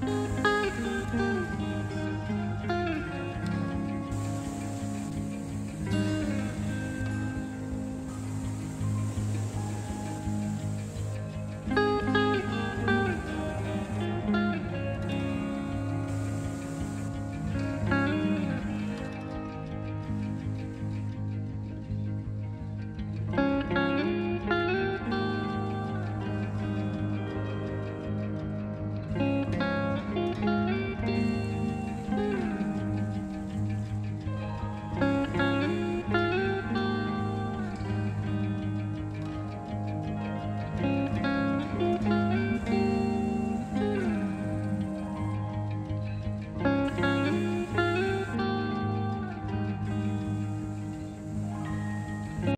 Bye.